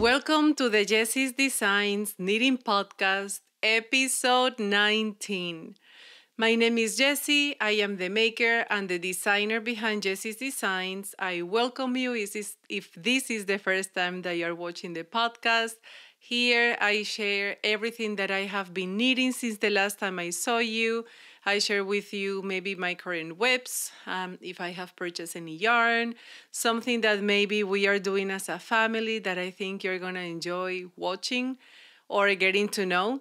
Welcome to the Yessy's Designs Knitting Podcast, episode 19. My name is Yessy. I am the maker and the designer behind Yessy's Designs. I welcome you if this is the first time that you're watching the podcast. Here I share everything that I have been knitting since the last time I saw you. I share with you maybe my current WIPs, um, if I have purchased any yarn, something that maybe we are doing as a family that I think you're going to enjoy watching or getting to know.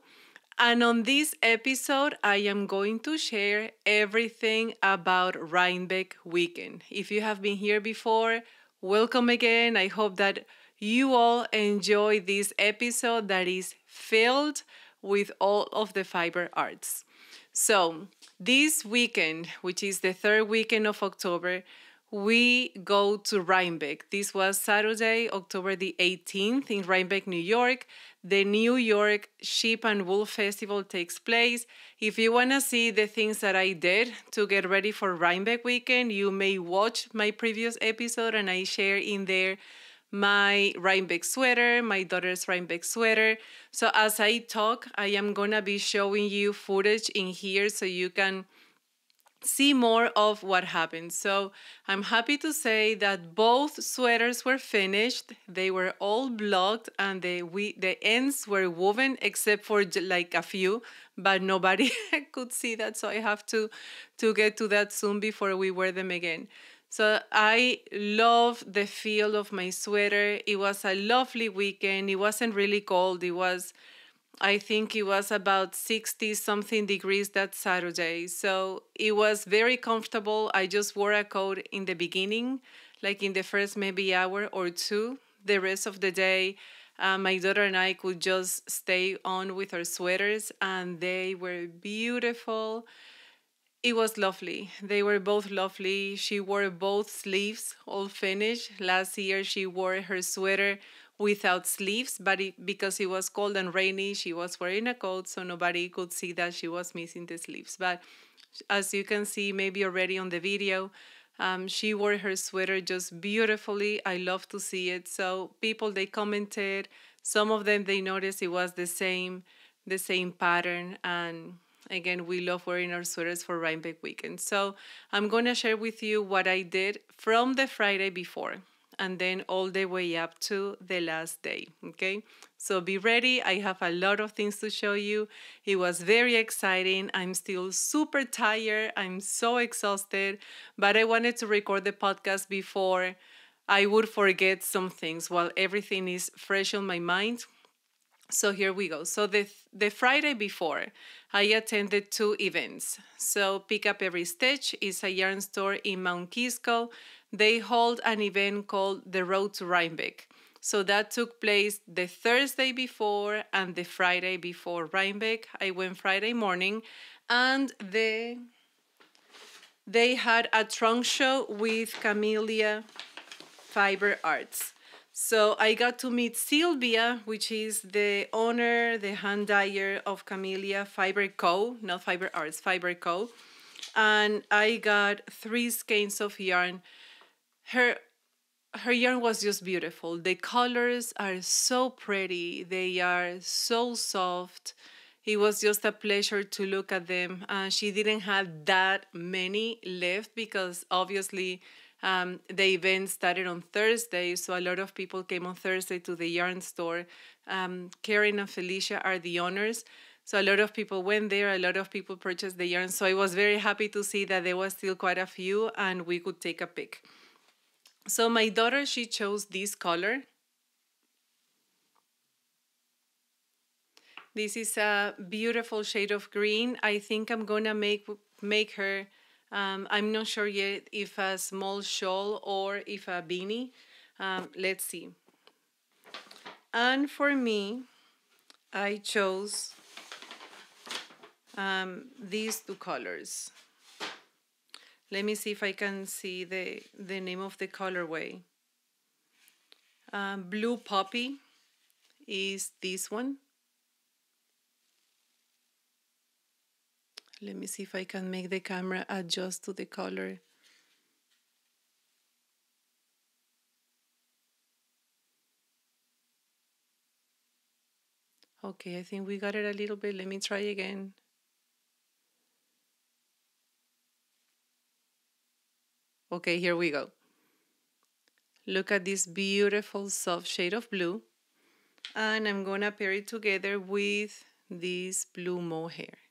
And on this episode, I am going to share everything about Rhinebeck Weekend. If you have been here before, welcome again. I hope that you all enjoy this episode that is filled with all of the fiber arts. So, this weekend, which is the third weekend of October, we go to Rhinebeck. This was Saturday, October the 18th in Rhinebeck, New York. The New York Sheep and Wool Festival takes place. If you want to see the things that I did to get ready for Rhinebeck weekend, you may watch my previous episode and I share in there my Rhinebeck sweater, my daughter's Rhinebeck sweater. So as I talk, I am gonna be showing you footage in here so you can see more of what happened. So I'm happy to say that both sweaters were finished. They were all blocked and the we the ends were woven except for like a few, but nobody could see that. So I have to to get to that soon before we wear them again. So I love the feel of my sweater. It was a lovely weekend. It wasn't really cold. It was, I think it was about 60 something degrees that Saturday. So it was very comfortable. I just wore a coat in the beginning, like in the first maybe hour or two. The rest of the day, uh, my daughter and I could just stay on with our sweaters, and they were beautiful. It was lovely. They were both lovely. She wore both sleeves, all finished. Last year, she wore her sweater without sleeves, but it, because it was cold and rainy, she was wearing a coat, so nobody could see that she was missing the sleeves. But as you can see, maybe already on the video, um, she wore her sweater just beautifully. I love to see it. So people they commented, some of them they noticed it was the same, the same pattern, and Again, we love wearing our sweaters for Rhinebeck weekend. So I'm going to share with you what I did from the Friday before and then all the way up to the last day. Okay, so be ready. I have a lot of things to show you. It was very exciting. I'm still super tired. I'm so exhausted, but I wanted to record the podcast before I would forget some things while everything is fresh on my mind. So here we go. So the the Friday before, I attended two events. So Pick Up Every Stitch is a yarn store in Mount Kisco. They hold an event called the Road to Rhinebeck. So that took place the Thursday before and the Friday before Rhinebeck. I went Friday morning and the they had a trunk show with Camellia Fiber Arts. So I got to meet Sylvia, which is the owner, the hand dyer of Camellia Fiber Co., not Fiber Arts, Fiber Co. And I got three skeins of yarn. Her her yarn was just beautiful. The colors are so pretty. They are so soft. It was just a pleasure to look at them. Uh, she didn't have that many left because obviously um, the event started on Thursday, so a lot of people came on Thursday to the yarn store. Um, Karen and Felicia are the owners. So a lot of people went there, a lot of people purchased the yarn. So I was very happy to see that there was still quite a few and we could take a pick. So my daughter, she chose this color. This is a beautiful shade of green. I think I'm gonna make make her um, I'm not sure yet if a small shawl or if a beanie. Um, let's see. And for me, I chose um, these two colors. Let me see if I can see the, the name of the colorway. Um, Blue Poppy is this one. Let me see if I can make the camera adjust to the color. Okay, I think we got it a little bit. Let me try again. Okay, here we go. Look at this beautiful soft shade of blue. And I'm gonna pair it together with this blue mohair.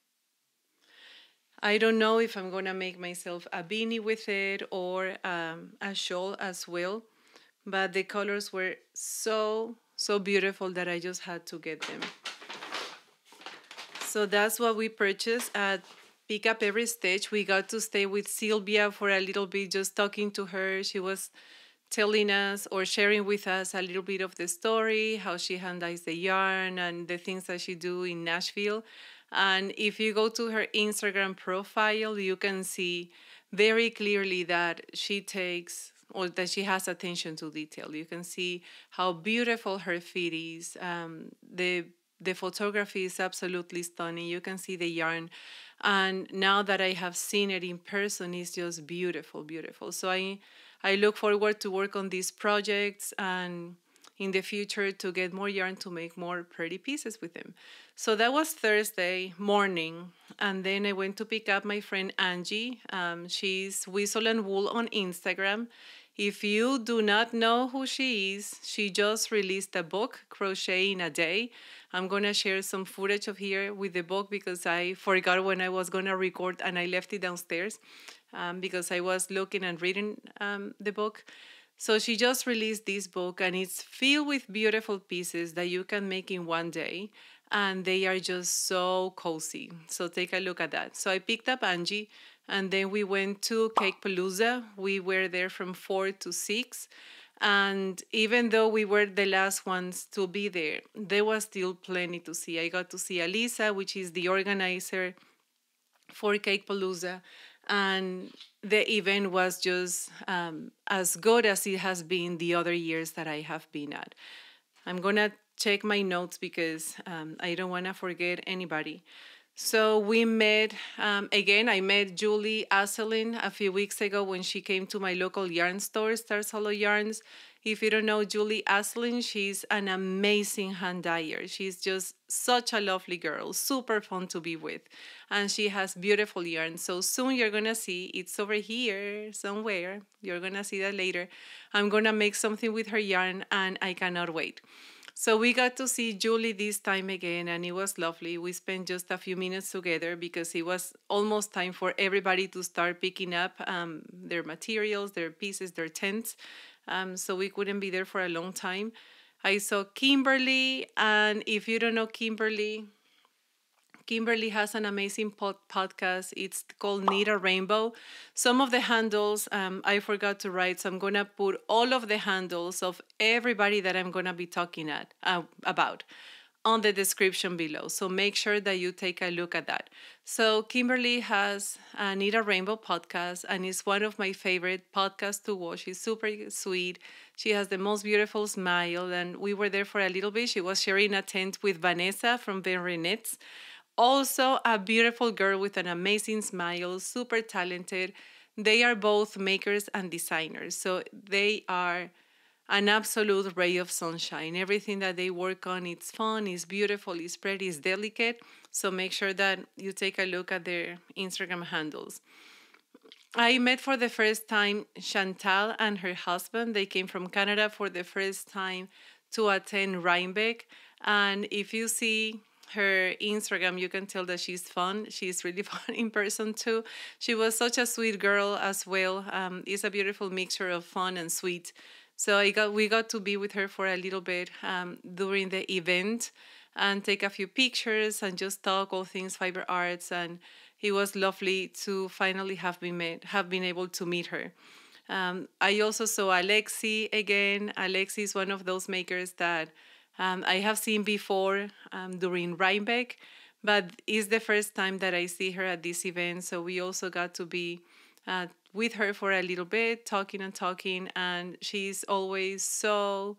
I don't know if I'm gonna make myself a beanie with it or um, a shawl as well, but the colors were so, so beautiful that I just had to get them. So that's what we purchased at Pick Up Every Stitch. We got to stay with Sylvia for a little bit, just talking to her. She was telling us or sharing with us a little bit of the story, how she handles the yarn and the things that she do in Nashville. And if you go to her Instagram profile, you can see very clearly that she takes or that she has attention to detail. You can see how beautiful her feet is. Um, the the photography is absolutely stunning. You can see the yarn. And now that I have seen it in person, it's just beautiful, beautiful. So I, I look forward to work on these projects and in the future to get more yarn to make more pretty pieces with them. So that was Thursday morning. And then I went to pick up my friend Angie. Um, she's Whistle and Wool on Instagram. If you do not know who she is, she just released a book, Crochet in a Day. I'm going to share some footage of here with the book because I forgot when I was going to record and I left it downstairs um, because I was looking and reading um, the book. So she just released this book and it's filled with beautiful pieces that you can make in one day and they are just so cozy. So take a look at that. So I picked up Angie and then we went to Cake Palooza. We were there from four to six. And even though we were the last ones to be there, there was still plenty to see. I got to see Alisa, which is the organizer for Cake Palooza. And the event was just um, as good as it has been the other years that I have been at. I'm to check my notes because um, I don't want to forget anybody. So we met um, again. I met Julie Asselin a few weeks ago when she came to my local yarn store, Stars Hollow Yarns. If you don't know Julie Asselin, she's an amazing hand dyer. She's just such a lovely girl, super fun to be with, and she has beautiful yarn. So soon you're gonna see it's over here somewhere. You're gonna see that later. I'm gonna make something with her yarn, and I cannot wait. So we got to see Julie this time again, and it was lovely. We spent just a few minutes together because it was almost time for everybody to start picking up um, their materials, their pieces, their tents. Um, so we couldn't be there for a long time. I saw Kimberly, and if you don't know Kimberly, Kimberly has an amazing pod- podcast. It's called Knit a Rainbow. Some of the handles um, I forgot to write, so I'm gonna put all of the handles of everybody that I'm gonna be talking at uh, about on the description below. So make sure that you take a look at that. So Kimberly has a Knit a Rainbow podcast, and it's one of my favorite podcasts to watch. She's super sweet. She has the most beautiful smile, and we were there for a little bit. She was sharing a tent with Vanessa from VanRey Knits also a beautiful girl with an amazing smile, super talented. They are both makers and designers. So they are an absolute ray of sunshine. Everything that they work on, it's fun, it's beautiful, it's pretty, it's delicate. So make sure that you take a look at their Instagram handles. I met for the first time Chantal and her husband. They came from Canada for the first time to attend Rhinebeck. And if you see her Instagram, you can tell that she's fun. She's really fun in person too. She was such a sweet girl as well. Um, it's a beautiful mixture of fun and sweet. So I got we got to be with her for a little bit um, during the event and take a few pictures and just talk all things fiber arts. And it was lovely to finally have been made, have been able to meet her. Um, I also saw Alexi again. Alexi is one of those makers that um, I have seen before um, during Rhinebeck, but it's the first time that I see her at this event. So we also got to be uh, with her for a little bit, talking and talking, and she's always so,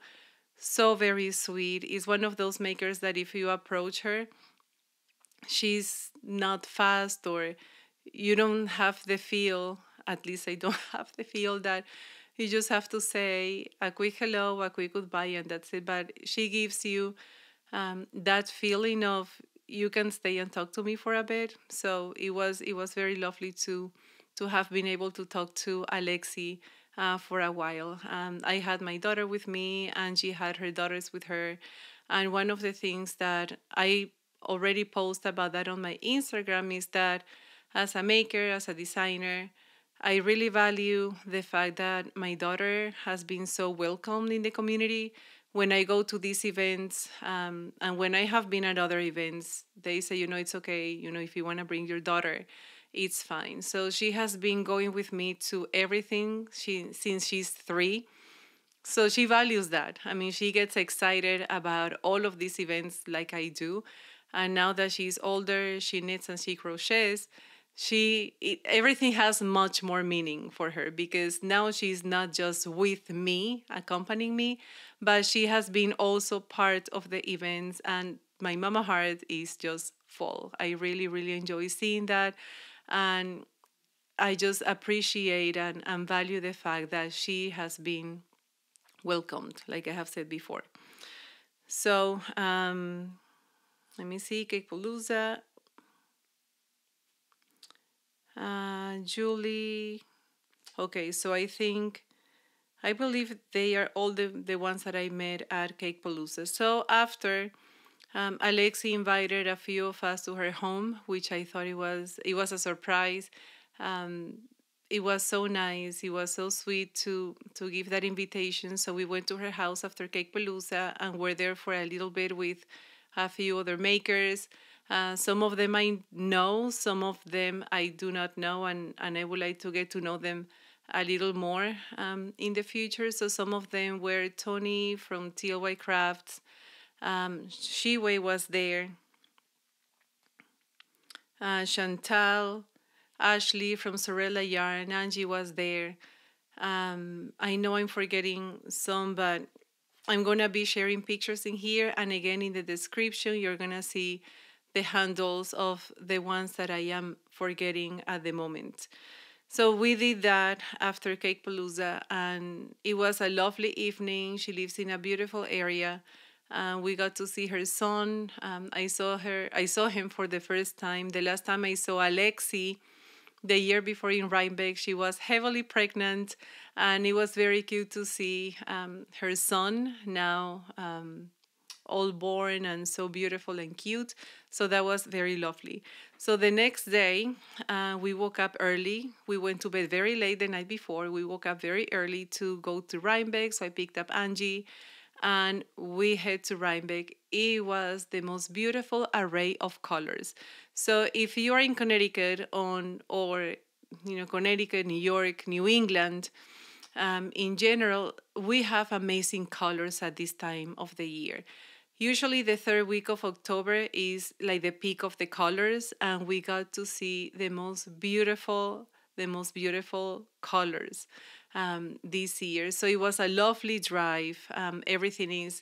so very sweet. Is one of those makers that if you approach her, she's not fast or you don't have the feel, at least I don't have the feel that you just have to say a quick hello, a quick goodbye, and that's it. But she gives you um, that feeling of you can stay and talk to me for a bit. So it was it was very lovely to to have been able to talk to Alexi uh, for a while. Um, I had my daughter with me, and she had her daughters with her. And one of the things that I already post about that on my Instagram is that as a maker, as a designer, I really value the fact that my daughter has been so welcomed in the community. When I go to these events, um, and when I have been at other events, they say, you know, it's okay. You know, if you want to bring your daughter, it's fine. So she has been going with me to everything she since she's three. So she values that. I mean, she gets excited about all of these events like I do. And now that she's older, she knits and she crochets she it, everything has much more meaning for her because now she's not just with me accompanying me but she has been also part of the events and my mama heart is just full. I really really enjoy seeing that and i just appreciate and, and value the fact that she has been welcomed like i have said before. So um, let me see Cakepalooza uh, Julie. Okay, so I think, I believe they are all the, the ones that I met at Cakepalooza. So after, um, Alexi invited a few of us to her home, which I thought it was it was a surprise. Um, it was so nice. It was so sweet to to give that invitation. So we went to her house after Cakepalooza and were there for a little bit with a few other makers. Uh, some of them I know, some of them I do not know, and, and I would like to get to know them a little more um, in the future. So some of them were Tony from TLY Crafts, um, Shiwei was there, uh, Chantal, Ashley from Sewrella Yarn, Angie was there. Um, I know I'm forgetting some, but I'm gonna be sharing pictures in here, and again in the description, you're gonna see the handles of the ones that I am forgetting at the moment. So we did that after Cakepalooza, and it was a lovely evening. She lives in a beautiful area. Uh, we got to see her son. Um, I saw her. I saw him for the first time. The last time I saw Alexi, the year before in Rhinebeck, she was heavily pregnant, and it was very cute to see um, her son now. Um, all born and so beautiful and cute. So that was very lovely. So the next day, uh, we woke up early. We went to bed very late the night before. We woke up very early to go to Rhinebeck. So I picked up Angie and we head to Rhinebeck. It was the most beautiful array of colors. So if you are in Connecticut on or you know Connecticut, New York, New England, um, in general, we have amazing colors at this time of the year. Usually, the third week of October is like the peak of the colors, and we got to see the most beautiful, the most beautiful colors um, this year. So it was a lovely drive. Um, everything is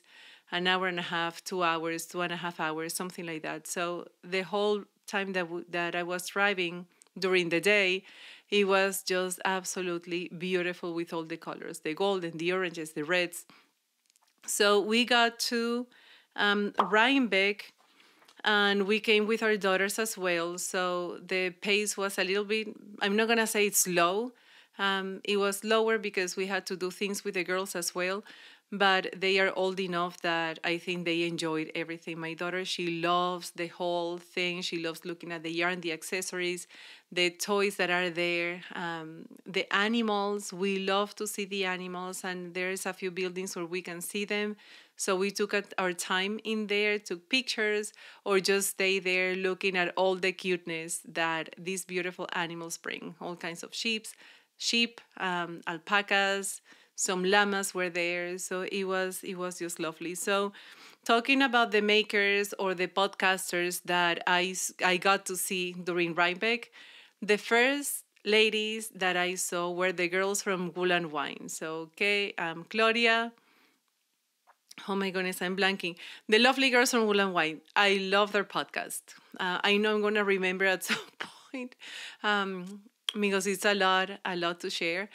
an hour and a half, two hours, two and a half hours, something like that. So the whole time that w- that I was driving during the day, it was just absolutely beautiful with all the colors, the golden, the oranges, the reds. So we got to um, Rhinebeck, and we came with our daughters as well. So the pace was a little bit, I'm not going to say it's slow. Um, it was lower because we had to do things with the girls as well but they are old enough that I think they enjoyed everything. My daughter, she loves the whole thing. She loves looking at the yarn, the accessories, the toys that are there, um, the animals. We love to see the animals, and there's a few buildings where we can see them. So we took our time in there, took pictures, or just stay there looking at all the cuteness that these beautiful animals bring. All kinds of sheep, sheep, um, alpacas, some llamas were there. So it was it was just lovely. So talking about the makers or the podcasters that i i got to see during rhinebeck the first ladies that i saw were the girls from and wine. So okay um claudia oh my goodness, I'm blanking. The Lovely Girls from Wool and Wine. I love their podcast. Uh, I know I'm going to remember at some point um, because it's a lot, a lot to share.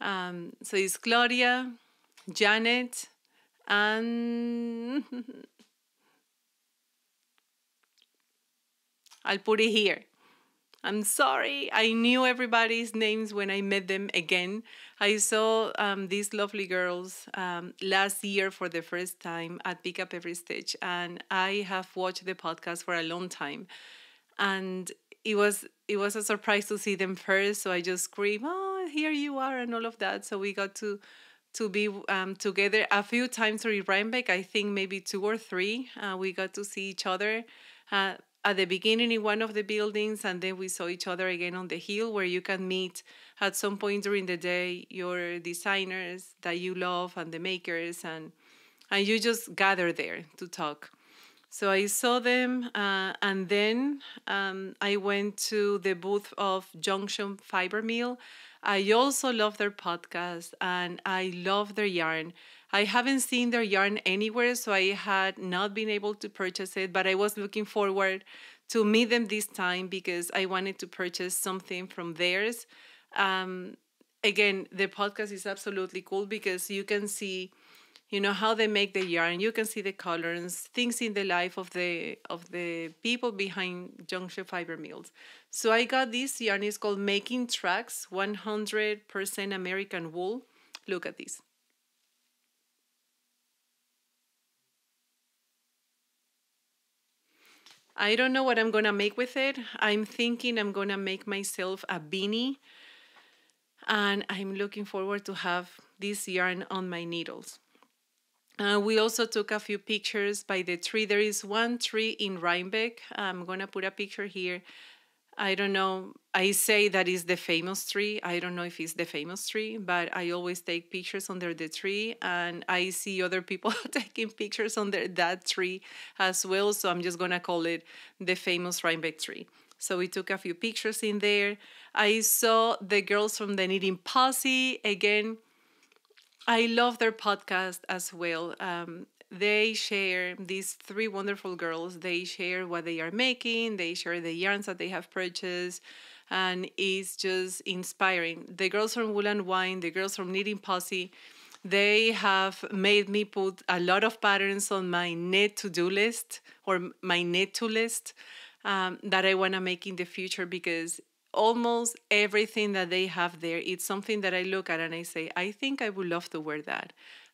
Um, so it's Claudia, Janet, and I'll put it here. I'm sorry. I knew everybody's names when I met them again. I saw um, these lovely girls um, last year for the first time at Pick Up Every Stitch, and I have watched the podcast for a long time. And it was it was a surprise to see them first. So I just screamed, "Oh, here you are!" and all of that. So we got to to be um, together a few times through Rhinebeck. I think maybe two or three. Uh, we got to see each other. Uh, at the beginning in one of the buildings and then we saw each other again on the hill where you can meet at some point during the day your designers that you love and the makers and and you just gather there to talk. So i saw them uh, and then um, i went to the booth of junction fiber mill. I also love their podcast and i love their yarn I haven't seen their yarn anywhere, so I had not been able to purchase it, but I was looking forward to meet them this time because I wanted to purchase something from theirs. Um, again, the podcast is absolutely cool because you can see you know how they make the yarn. You can see the colors things in the life of the of the people behind junction fiber mills. So i got this yarn. It's called making tracks 100% american wool. Look at this I don't know what I'm gonna make with it. I'm thinking I'm gonna make myself a beanie and I'm looking forward to have this yarn on my needles. Uh, we also took a few pictures by the tree. There is one tree in Rhinebeck. I'm gonna put a picture here I don't know. I say that is the famous tree. I don't know if it's the famous tree, but I always take pictures under the tree and I see other people taking pictures under that tree as well. So I'm just going to call it the famous Rhinebeck tree. So we took a few pictures in there. I saw the girls from the Knitting Posse. Again, I love their podcast as well. Um, they share these three wonderful girls they share what they are making they share the yarns that they have purchased and it's just inspiring. The girls from wool and wine the girls from knitting posse they have made me put a lot of patterns on my knit to-do list or my knit to list um, that i want to make in the future because almost everything that they have there it's something that i look at and i say i think i would love to wear that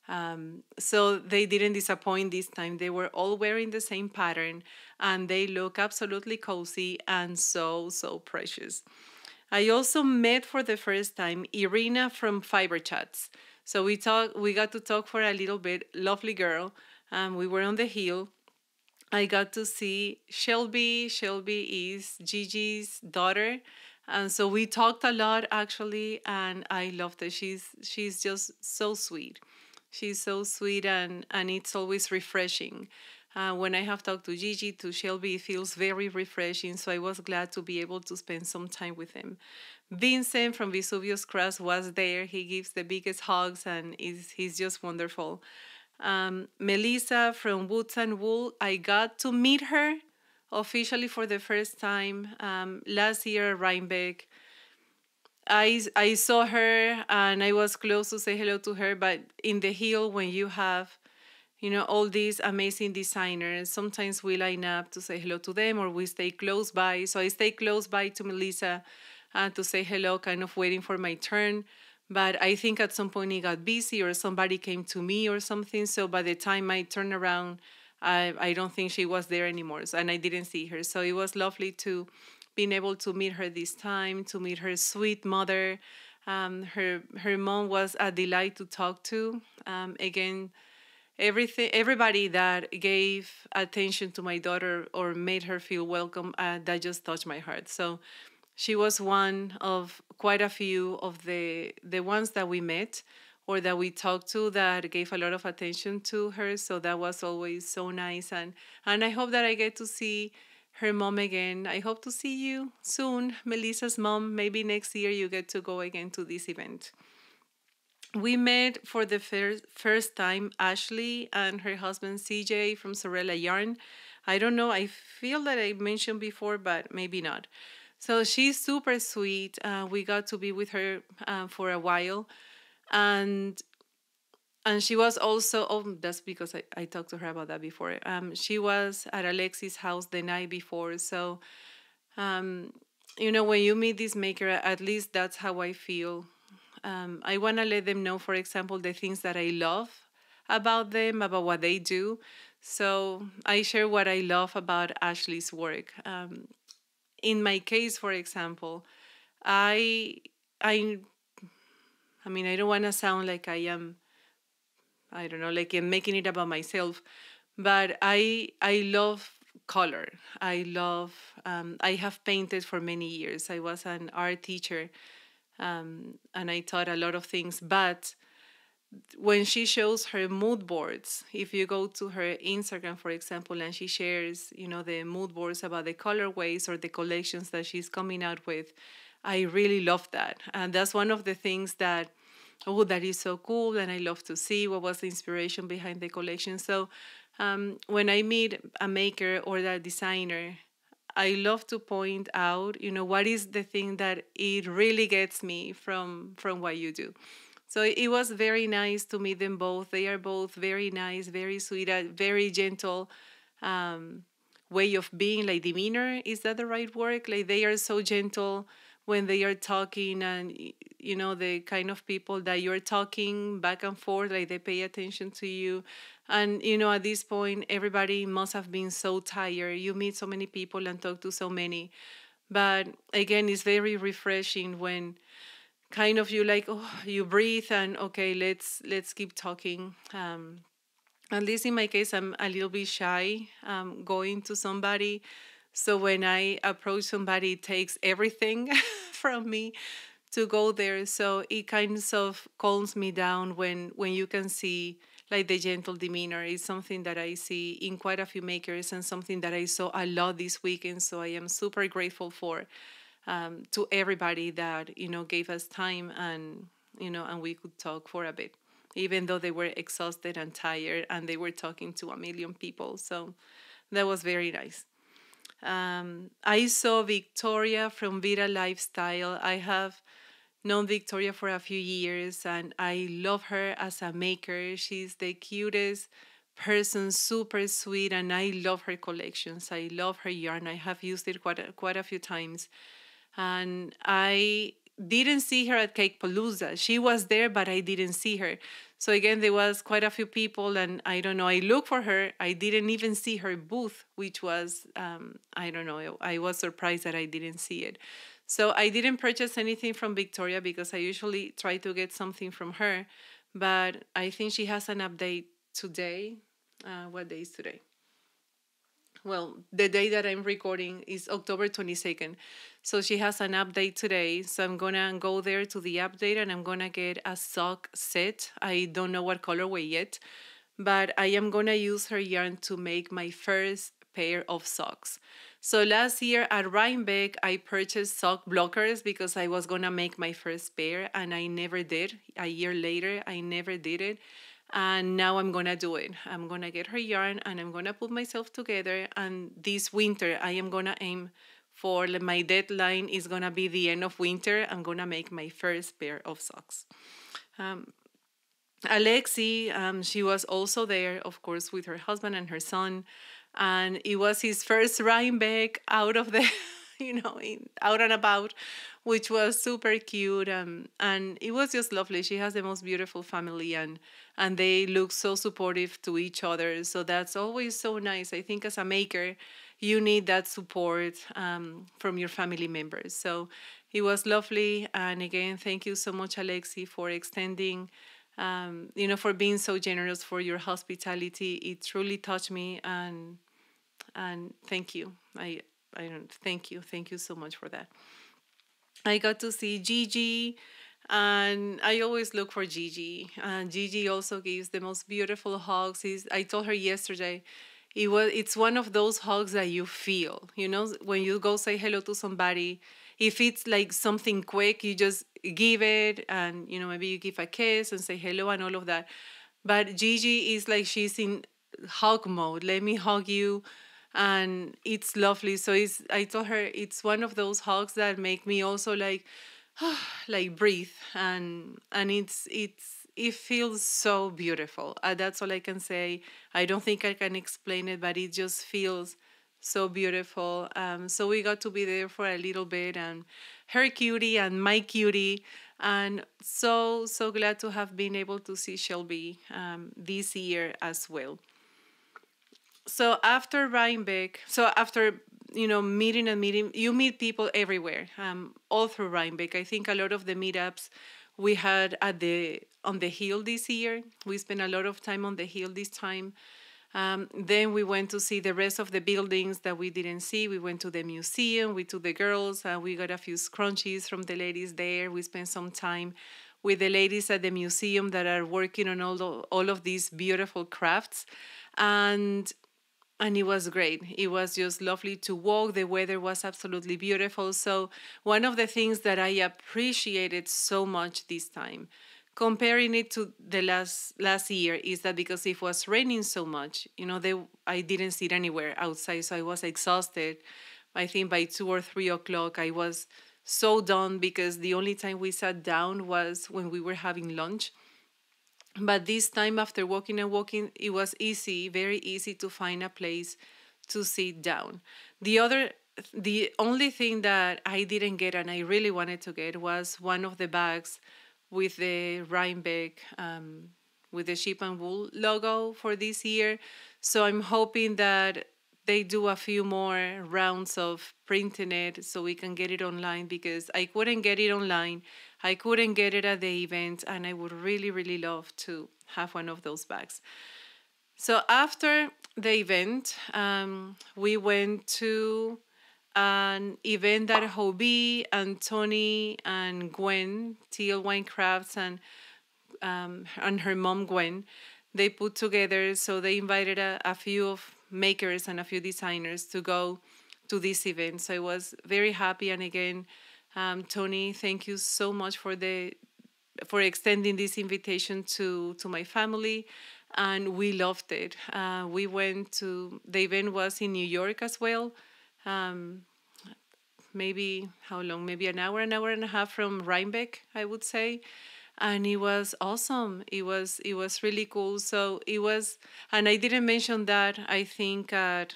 um, so they didn't disappoint this time. They were all wearing the same pattern and they look absolutely cozy and so, so precious. I also met for the first time Irina from Fiber Chats. So we talk, we got to talk for a little bit. Lovely girl. Um, we were on the hill. I got to see Shelby. Shelby is Gigi's daughter. And so we talked a lot actually, and I loved her. She's she's just so sweet. She's so sweet and, and it's always refreshing. Uh, when I have talked to Gigi, to Shelby, it feels very refreshing. So I was glad to be able to spend some time with him. Vincent from Vesuvius Crafts was there. He gives the biggest hugs and is he's just wonderful. Um, Melissa from Woods and Wool, I got to meet her officially for the first time um, last year at Rhinebeck. I I saw her and I was close to say hello to her, but in the hill when you have, you know, all these amazing designers, sometimes we line up to say hello to them or we stay close by. So I stay close by to Melissa uh, to say hello, kind of waiting for my turn. But I think at some point he got busy or somebody came to me or something. So by the time I turned around, I, I don't think she was there anymore. So, and I didn't see her. So it was lovely to being able to meet her this time, to meet her sweet mother. Um, her her mom was a delight to talk to. Um, again, everything everybody that gave attention to my daughter or made her feel welcome, uh, that just touched my heart. So she was one of quite a few of the the ones that we met or that we talked to that gave a lot of attention to her so that was always so nice and and i hope that i get to see her mom again. I hope to see you soon, Melissa's mom. Maybe next year you get to go again to this event. We met for the first, first time Ashley and her husband CJ from Sewrella Yarn. I don't know, I feel that I mentioned before, but maybe not. So she's super sweet. Uh, we got to be with her uh, for a while. And and she was also oh that's because I, I talked to her about that before um she was at alexis house the night before so um, you know, when you meet this maker, at least that's how I feel. Um, I want to let them know, for example, the things that I love about them, about what they do. So I share what I love about Ashley's work. Um, in my case, for example, I I I mean I don't want to sound like I am I don't know like I'm making it about myself, but I I love color. I love um, I have painted for many years. I was an art teacher um, and I taught a lot of things, but when she shows her mood boards if you go to her instagram for example and she shares you know the mood boards about the colorways or the collections that she's coming out with i really love that and that's one of the things that oh that is so cool and i love to see what was the inspiration behind the collection so um, when i meet a maker or a designer i love to point out you know what is the thing that it really gets me from from what you do so it was very nice to meet them both. They are both very nice, very sweet, very gentle um, way of being, like demeanor. Is that the right word? Like they are so gentle when they are talking, and you know the kind of people that you're talking back and forth, like they pay attention to you. And you know, at this point, everybody must have been so tired. You meet so many people and talk to so many, but again, it's very refreshing when kind of you like oh you breathe and okay let's let's keep talking um at least in my case i'm a little bit shy um going to somebody so when i approach somebody it takes everything from me to go there. So it kind of calms me down when when you can see like the gentle demeanor. Is something that i see in quite a few makers and something that i saw a lot this weekend. So i am super grateful for um, to everybody that you know gave us time and you know and we could talk for a bit even though they were exhausted and tired and they were talking to a million people. So that was very nice um, i saw victoria from vita lifestyle. I have known victoria for a few years and i love her as a maker. She's the cutest person super sweet and i love her collections. I love her yarn. I have used it quite a, quite a few times. And I didn't see her at Cake Palooza. She was there, but I didn't see her. So again, there was quite a few people, and I don't know. I looked for her. I didn't even see her booth, which was um, I don't know. I was surprised that I didn't see it. So I didn't purchase anything from Victoria because I usually try to get something from her. But I think she has an update today. Uh, what day is today? well, the day that I'm recording is October 22nd. So she has an update today. So I'm gonna go there to the update and I'm gonna get a sock set. I don't know what colorway yet, but I am gonna use her yarn to make my first pair of socks. So last year at Rhinebeck, I purchased sock blockers because I was gonna make my first pair and I never did. A year later, I never did it and now I'm gonna do it. I'm gonna get her yarn and I'm gonna put myself together. And this winter, I am gonna aim for my deadline is gonna be the end of winter. I'm gonna make my first pair of socks. Um, Alexi, um, she was also there, of course, with her husband and her son, and it was his first Rhinebeck out of the, you know, in, out and about which was super cute um, and it was just lovely she has the most beautiful family and and they look so supportive to each other so that's always so nice i think as a maker you need that support um, from your family members. So it was lovely and again thank you so much alexi for extending um, you know for being so generous for your hospitality. It truly touched me and and thank you. I i don't thank you. Thank you so much for that. I got to see Gigi, and I always look for Gigi. And Gigi also gives the most beautiful hugs. He's, I told her yesterday, it was it's one of those hugs that you feel. You know, when you go say hello to somebody, if it's like something quick, you just give it, and you know maybe you give a kiss and say hello and all of that. But Gigi is like she's in hug mode. Let me hug you and it's lovely. So it's I told her it's one of those hugs that make me also like like breathe and and it's it's it feels so beautiful. Uh, that's all I can say. I don't think I can explain it, but it just feels so beautiful. Um, so we got to be there for a little bit, and her cutie and my cutie, and so so glad to have been able to see Shelby um, this year as well. So after Rhinebeck, so after you know meeting and meeting, you meet people everywhere, um, all through Rhinebeck. I think a lot of the meetups we had at the on the hill this year. We spent a lot of time on the hill this time. Um, then we went to see the rest of the buildings that we didn't see. We went to the museum. We took the girls. Uh, we got a few scrunchies from the ladies there. We spent some time with the ladies at the museum that are working on all, the, all of these beautiful crafts. And and it was great. It was just lovely to walk. The weather was absolutely beautiful. So, one of the things that I appreciated so much this time comparing it to the last last year is that because it was raining so much you know they i didn't sit anywhere outside so i was exhausted i think by two or three o'clock i was so done because the only time we sat down was when we were having lunch but this time after walking and walking it was easy very easy to find a place to sit down the other the only thing that i didn't get and i really wanted to get was one of the bags with the Rhinebeck, um, with the sheep and wool logo for this year. So I'm hoping that they do a few more rounds of printing it so we can get it online because I couldn't get it online. I couldn't get it at the event, and I would really, really love to have one of those bags. So after the event, um, we went to an event that Hobbii and Tony and Gwen, TL Yarn Crafts, and um, and her mom Gwen, they put together. So they invited a, a few of makers and a few designers to go to this event. So I was very happy. And again, um, Tony, thank you so much for the for extending this invitation to to my family and we loved it uh, we went to the event was in new york as well um, maybe how long? Maybe an hour, an hour and a half from Rhinebeck, I would say. And it was awesome. It was it was really cool. So it was, and I didn't mention that. I think at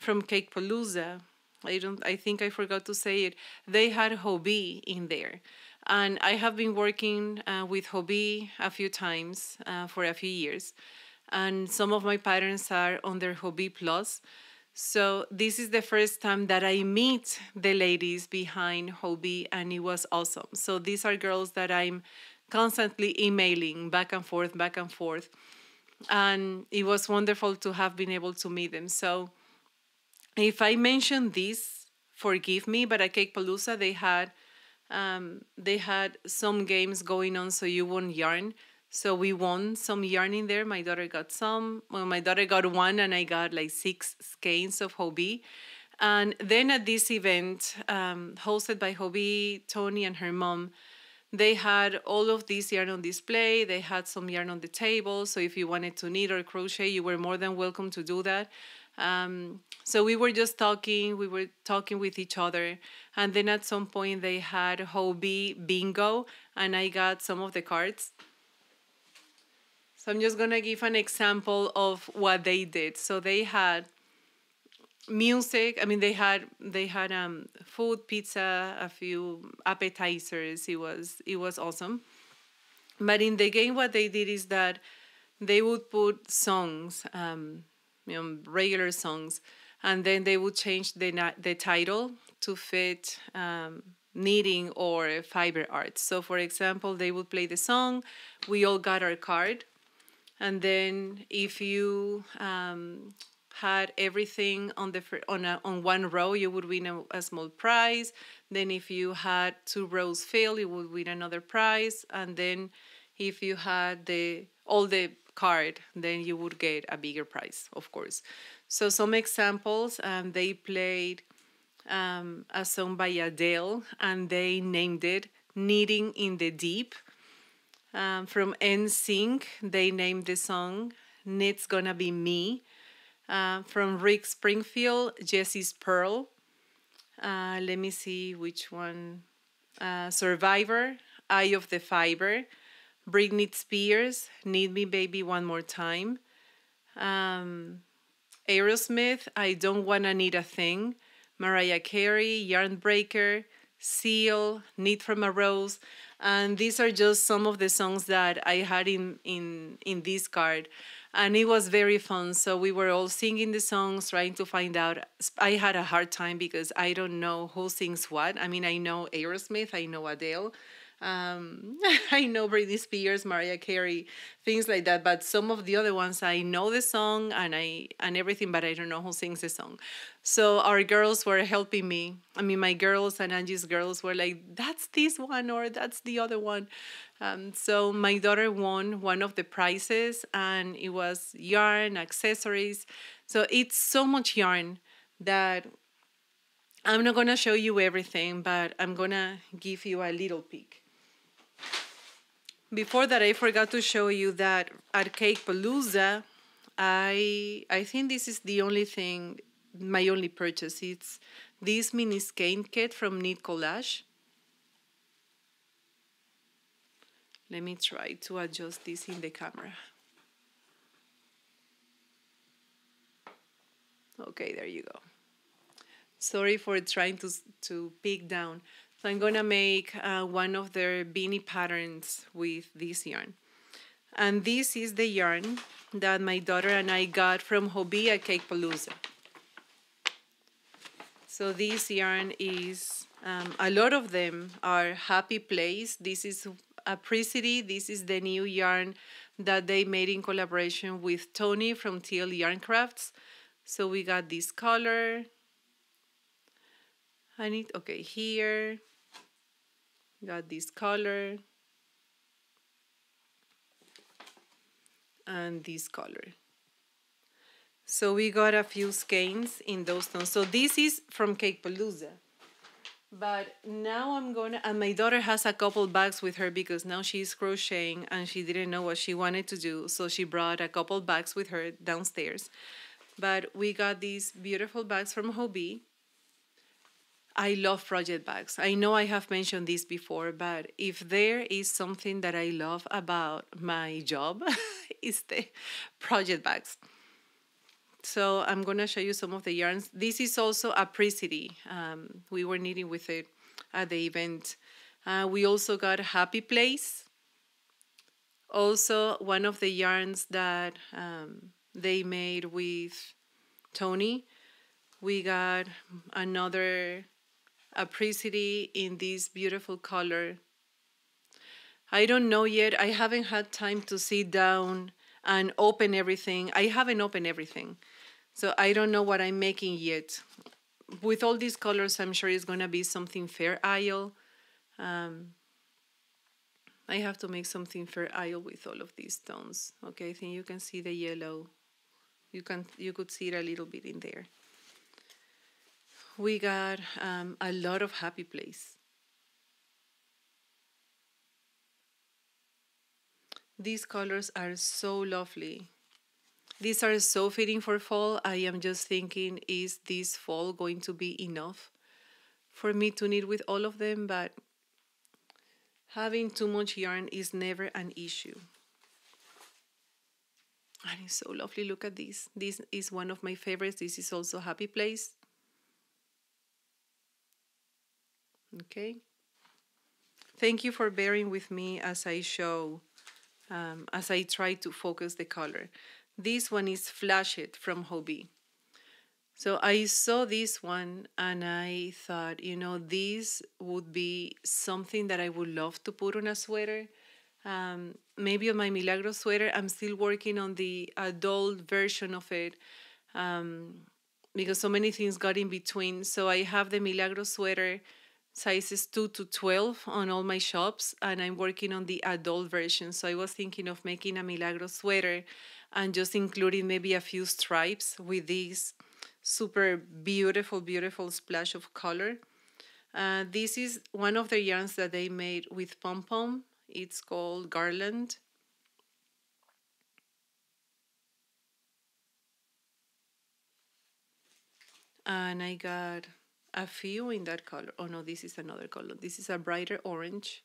from Cake Palooza, I don't. I think I forgot to say it. They had Hobbii in there, and I have been working uh, with Hobbii a few times uh, for a few years, and some of my patterns are their Hobbii Plus. So this is the first time that I meet the ladies behind Hobbii, and it was awesome. So these are girls that I'm constantly emailing back and forth, back and forth, and it was wonderful to have been able to meet them. So if I mention this, forgive me, but at Cake Palooza they had um, they had some games going on, so you won yarn. So we won some yarn in there. My daughter got some. Well, my daughter got one, and I got like six skeins of Hobbii. And then at this event, um, hosted by Hobbii, Tony, and her mom, they had all of this yarn on display. They had some yarn on the table. So if you wanted to knit or crochet, you were more than welcome to do that. Um, so we were just talking, we were talking with each other. And then at some point, they had Hobbii bingo, and I got some of the cards. So I'm just going to give an example of what they did. So they had music i mean they had they had um food pizza a few appetizers it was it was awesome but in the game what they did is that they would put songs um you know regular songs and then they would change the the title to fit um knitting or fiber art so for example they would play the song we all got our card and then if you um, had everything on the on a, on one row, you would win a, a, small prize. Then if you had two rows fail, you would win another prize. And then if you had the all the card, then you would get a bigger prize, of course. So some examples, um, they played um, a song by Adele, and they named it "Knitting in the Deep." Um, from NSYNC, they named the song "It's Gonna Be Me." Uh, from Rick Springfield, Jessie's Purl. Uh, let me see which one. Uh, Survivor, Eye of the Fiber. Britney Spears, Knit Me Baby One More Time. Um, Aerosmith, I Don't Wanna Need a Thing, Mariah Carey, Yarn Breaker, Seal, Knit from a Rose, and these are just some of the songs that I had in in in this card and it was very fun. So we were all singing the songs, trying to find out. I had a hard time because I don't know who sings what. I mean, I know Aerosmith, I know Adele, um, I know Britney Spears, Mariah Carey, things like that. But some of the other ones, I know the song and I and everything, but I don't know who sings the song. So our girls were helping me. I mean, my girls and Angie's girls were like, "That's this one or that's the other one." Um, so my daughter won one of the prizes, and it was yarn accessories. So it's so much yarn that I'm not gonna show you everything, but I'm gonna give you a little peek. Before that, I forgot to show you that at Cakepalooza, I I think this is the only thing, my only purchase. It's this mini skein kit from Knit Collage. Let me try to adjust this in the camera. Okay, there you go. Sorry for trying to, to peek down. So I'm gonna make uh, one of their beanie patterns with this yarn. And this is the yarn that my daughter and I got from Hobbii at Cakepalooza. So this yarn is, um, a lot of them are Happy Place. This is a Apricity. This is the new yarn that they made in collaboration with Tony from TL Yarn Crafts. So we got this color. I need, okay, here got this color and this color. So we got a few skeins in those tones. So this is from Cakepalooza. But now I'm gonna, and my daughter has a couple bags with her because now she's crocheting and she didn't know what she wanted to do. So she brought a couple bags with her downstairs. But we got these beautiful bags from Hobbii. I love project bags. I know I have mentioned this before, but if there is something that I love about my job, it's the project bags. So I'm gonna show you some of the yarns. This is also Apricity. Um, we were knitting with it at the event. Uh, we also got Happy Place. Also, one of the yarns that um, they made with Tony. We got another Apricity in this beautiful color. I don't know yet. I haven't had time to sit down and open everything. I haven't opened everything. So I don't know what I'm making yet. With all these colors, I'm sure it's going to be something Fair Isle. Um, I have to make something Fair Isle with all of these tones. Okay, I think you can see the yellow. You can you could see it a little bit in there we got um, a lot of happy place. These colors are so lovely. These are so fitting for fall. I am just thinking, is this fall going to be enough for me to knit with all of them? But having too much yarn is never an issue. And it's so lovely. Look at this. This is one of my favorites. This is also Happy Place. Okay. Thank you for bearing with me as I show, um, as I try to focus the color. This one is Flash It from Hobbii. So I saw this one and I thought, you know, this would be something that I would love to put on a sweater. Um, maybe on my Milagro sweater. I'm still working on the adult version of it um, because so many things got in between. So I have the Milagro sweater sizes 2 to 12 on all my shops and I'm working on the adult version. So I was thinking of making a Milagro sweater and just including maybe a few stripes with this super beautiful, beautiful splash of color. Uh, this is one of the yarns that they made with pom pom. It's called Garland. And I got a few in that color. Oh no, this is another color. This is a brighter orange.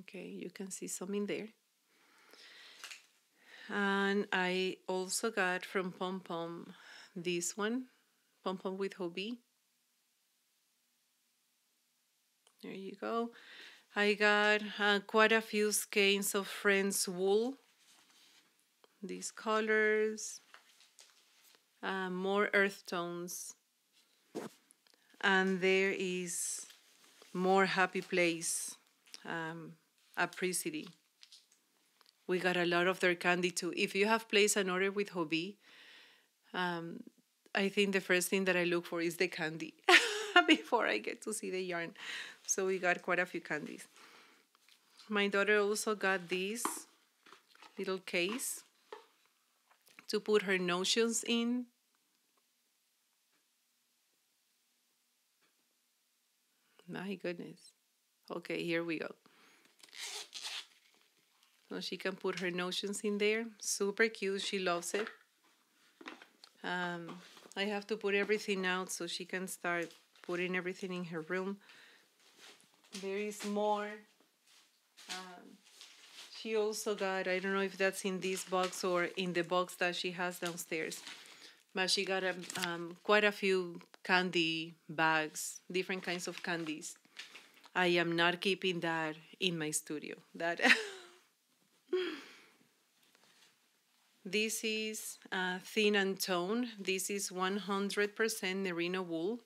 Okay, you can see some in there. And I also got from Pom Pom this one, Pom Pom with Hobbii. There you go. I got uh, quite a few skeins of Friends wool. These colors, uh, more earth tones. And there is more Happy Place, um, Apricity. We got a lot of their candy too. If you have placed an order with Hobbii, um, I think the first thing that I look for is the candy before I get to see the yarn. So we got quite a few candies. My daughter also got this little case to put her notions in. My goodness. Okay, here we go. So she can put her notions in there. Super cute. She loves it. Um, I have to put everything out so she can start putting everything in her room. There is more. Um, she also got, I don't know if that's in this box or in the box that she has downstairs, but she got a, um, quite a few candy bags, different kinds of candies. I am not keeping that in my studio. That this is uh, tint and tone. This is 100% merino wool,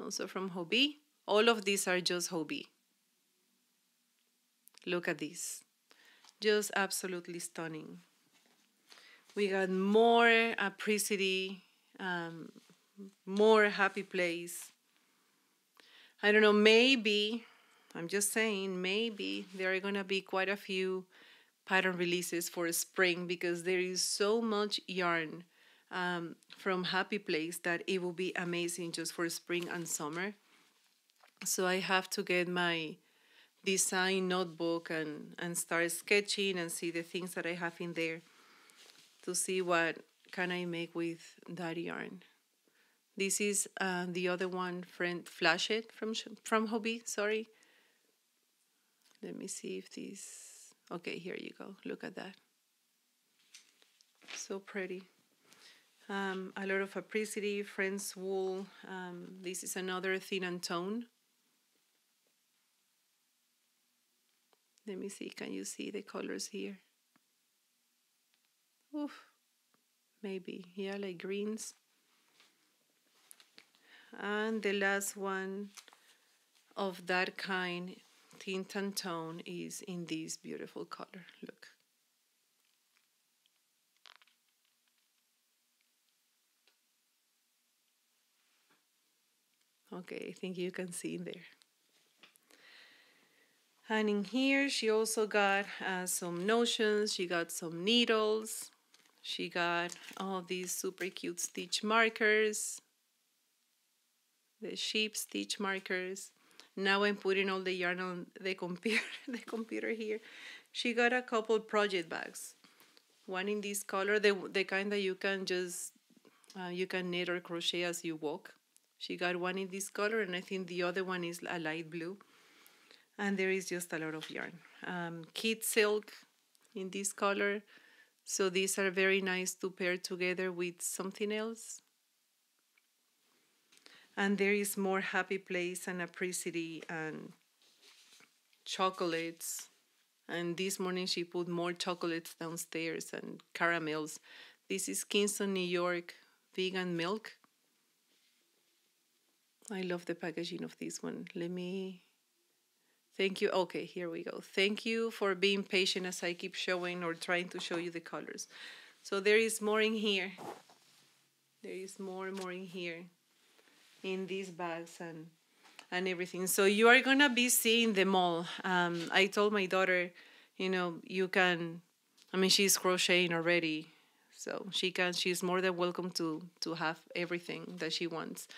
also from Hobbii. All of these are just Hobbii. Look at this. Just absolutely stunning. We got more apricity, um, more happy place. I don't know, maybe, I'm just saying, maybe there are going to be quite a few pattern releases for spring because there is so much yarn um, from Happy Place that it will be amazing just for spring and summer. So I have to get my design notebook and, and start sketching and see the things that I have in there to see what can I make with that yarn. This is uh, the other one, friend Flash It from from Hobbii, Sorry. Let me see if this. Okay, here you go. Look at that. So pretty. Um, a lot of apricity, Friends wool. Um, this is another tint and tone. Let me see, can you see the colors here? Oof, maybe, yeah, like greens. And the last one of that kind, tint and tone, is in this beautiful color. Look. Okay, I think you can see in there. And in here, she also got uh, some notions. She got some needles. She got all these super cute stitch markers. The sheep stitch markers. Now I'm putting all the yarn on the computer, the computer here. She got a couple project bags. One in this color, the, the kind that you can just, uh, you can knit or crochet as you walk. She got one in this color and I think the other one is a light blue and there is just a lot of yarn. Um, kid silk in this color. So these are very nice to pair together with something else. And there is more happy place and apricity and chocolates. And this morning she put more chocolates downstairs and caramels. This is Kingston, New York vegan milk. I love the packaging of this one. Let me Thank you. Okay, here we go. Thank you for being patient as I keep showing or trying to show you the colors. So there is more in here. There is more and more in here in these bags and and everything. So you are gonna be seeing them all. Um, I told my daughter, you know, you can. I mean, she's crocheting already, so she can. She's more than welcome to to have everything that she wants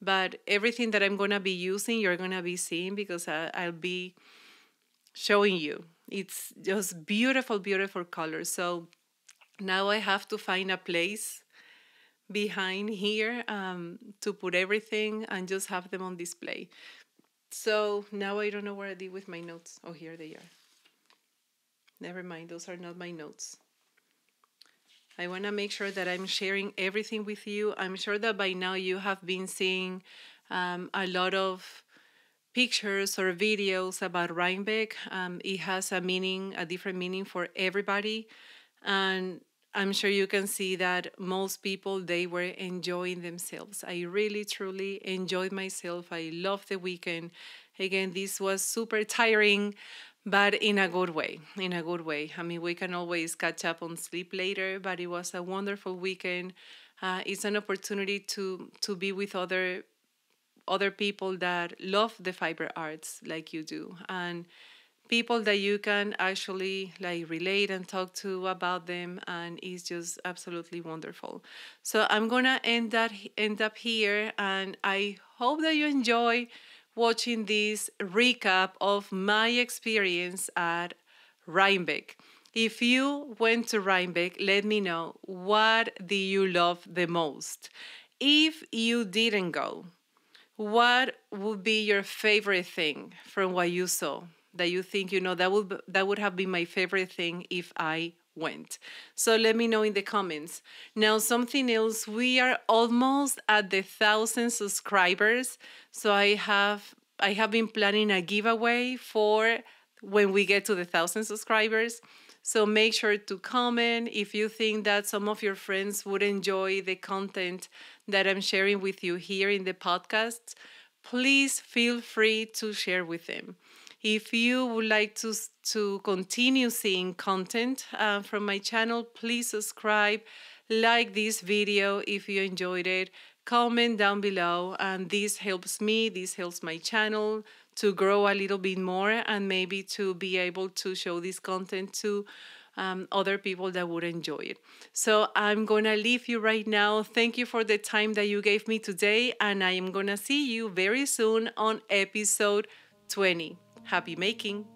but everything that I'm going to be using, you're going to be seeing because I, I'll be showing you. It's just beautiful, beautiful colors. So now I have to find a place behind here um, to put everything and just have them on display. So now I don't know where I did with my notes. Oh, here they are. Never mind, those are not my notes. I want to make sure that I'm sharing everything with you. I'm sure that by now you have been seeing um, a lot of pictures or videos about Rhinebeck. Um, it has a meaning, a different meaning for everybody. And I'm sure you can see that most people they were enjoying themselves. I really truly enjoyed myself. I loved the weekend. Again, this was super tiring, but in a good way. In a good way. I mean, we can always catch up on sleep later, but it was a wonderful weekend. Uh, it's an opportunity to to be with other other people that love the fiber arts like you do and people that you can actually like relate and talk to about them and it's just absolutely wonderful so i'm gonna end that end up here and i hope that you enjoy watching this recap of my experience at Rhinebeck. If you went to Rhinebeck, let me know what do you love the most. If you didn't go, what would be your favorite thing from what you saw that you think you know that would that would have been my favorite thing if I went. So let me know in the comments. Now something else, we are almost at the thousand subscribers. So I have I have been planning a giveaway for when we get to the thousand subscribers. So make sure to comment if you think that some of your friends would enjoy the content that I'm sharing with you here in the podcast. Please feel free to share with them. If you would like to, to continue seeing content uh, from my channel, please subscribe, like this video if you enjoyed it, comment down below, and this helps me, this helps my channel to grow a little bit more and maybe to be able to show this content to um, other people that would enjoy it. So I'm gonna leave you right now. Thank you for the time that you gave me today, and I am gonna see you very soon on episode 20. Happy making!